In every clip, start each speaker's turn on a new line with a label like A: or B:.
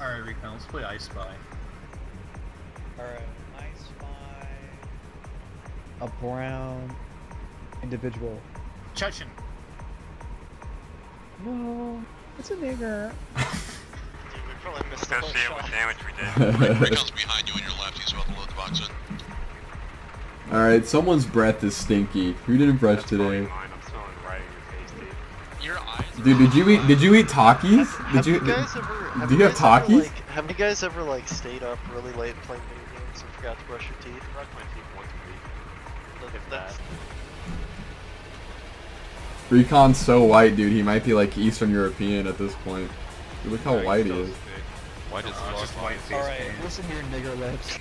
A: Alright, Recon, let's play I Spy.
B: Alright, I spy.
C: A brown individual.
A: Chechen!
C: No, it's a nigger.
D: Dude, we probably missed the
E: Go
D: whole
E: see
D: shot.
E: what damage we did.
F: Recon's behind you on your left. He's about to load the box in.
G: Alright, someone's breath is stinky. Who didn't brush
E: That's probably
G: today?
E: Dude,
G: did you eat did you eat Takis? Did
D: Have
G: you
D: you guys ever? Have
G: do you have
D: guys ever,
G: Takis?
D: like, have you guys ever like stayed up really late playing video games and forgot to brush your teeth?
E: I brush my teeth once a week.
D: That-
E: If
D: that's-
G: Recon's so white, dude. He might be like Eastern European at this point. Dude, look how
E: Yeah,
G: white he is.
E: sick.
F: Why does
E: Oh, just white face
B: Alright.
C: Listen here, nigger lips.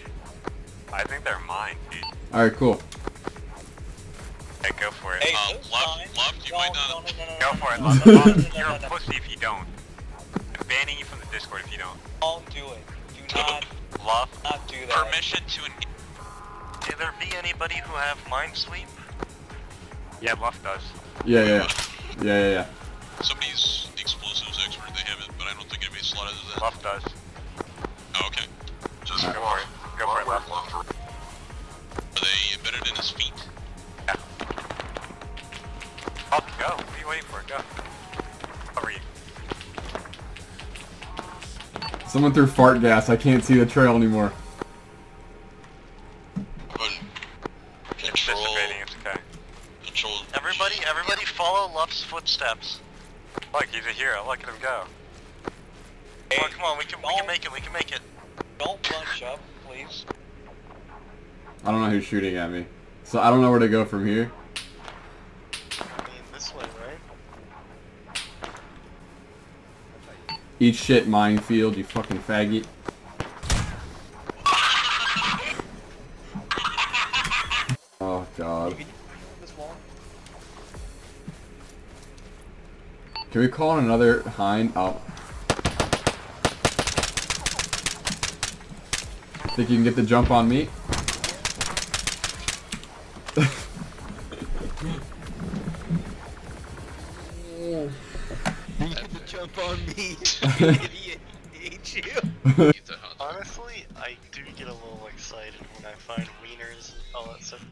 E: I think they're mine, dude.
G: Alright, cool.
F: You might not-
E: go for it.
B: no,
E: Left,
B: no, no,
E: left.
B: no, no,
E: You're a pussy if you don't. I'm banning you from the Discord if you don't.
B: Don't do it. Do not,
E: Love.
B: not do that.
F: Permission to an
D: Can there be anybody who have mind sweep?
E: Yeah, Luff does.
G: Yeah, yeah, yeah. Yeah, yeah, yeah.
F: somebody's explosives expert. They have it, but I don't think anybody slotted it in.
E: Luff does.
F: Oh, okay. Just
E: Go for it. Go for it, Luff.
F: Are they embedded in his feet?
G: Someone threw fart gas. I can't see the trail anymore.
F: Control,
E: okay.
F: control.
D: Everybody, everybody, follow Luff's footsteps.
E: Look, he's a hero. Look at him go.
D: Come on, come on, we can, we can make it, we can make it.
B: Don't bunch up, please.
G: I don't know who's shooting at me. So I don't know where to go from here.
D: I mean, this way, right?
G: Eat shit, minefield, you fucking faggot. Oh god.
B: Can you this wall?
G: Can we call in another hind? Oh. Think you can get the jump on me?
C: Get the jump on me. Idiot. Hate you.
F: Get the hot dog.
D: Honestly, I do get a little excited when I find wieners and all that stuff.